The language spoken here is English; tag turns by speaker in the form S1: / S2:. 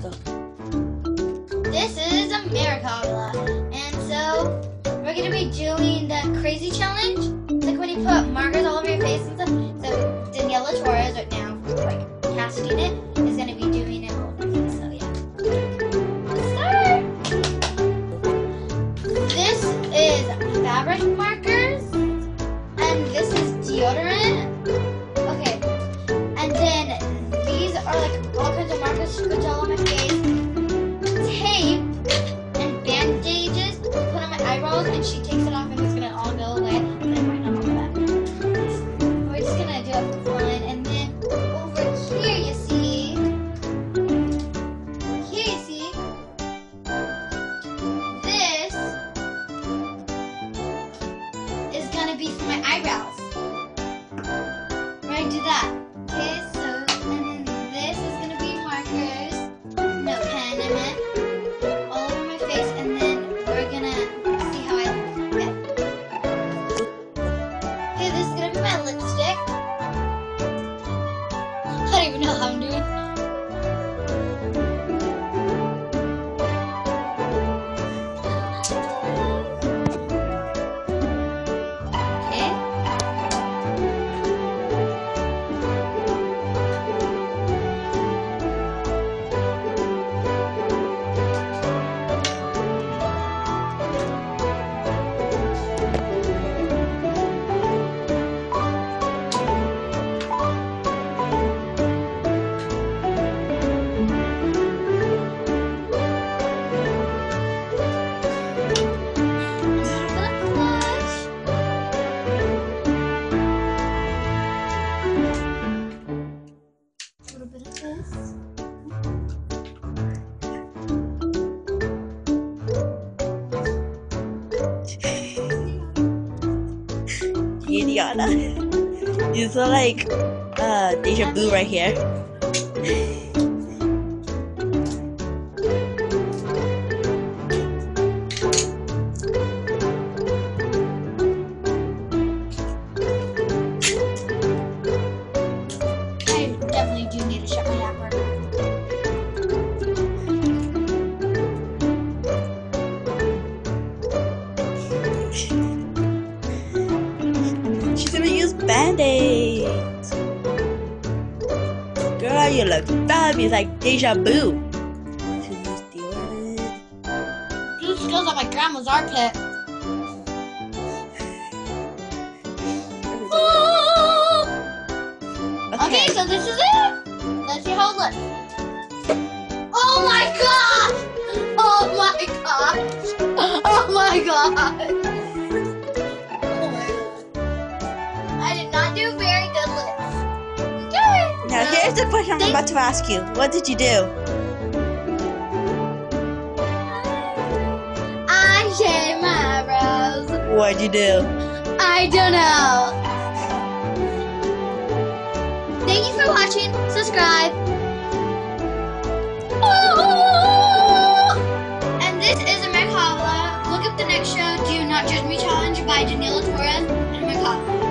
S1: This
S2: is Americana. And so we're gonna be doing the crazy challenge. Like when you put markers all over your face and stuff. So Daniela Torres right now, like casting it, Do that.
S1: Indiana. You saw like uh deja vu right here. gonna band-aids. Girl, you look fabulous like deja vu. She used deodorant.
S2: This goes on my grandma's armpit.
S1: Okay,
S2: so this is it. Let's see how it looks. Oh my gosh! Oh my gosh! Oh my gosh! Here's
S1: the question I'm about to ask you. What did you do?
S2: I shaved my brows.
S1: What'd you do?
S2: I don't know. Thank you for watching. Subscribe. Oh! And this is Amir Look up the next show, Do Not Judge Me Challenge by Daniela Torres and Amir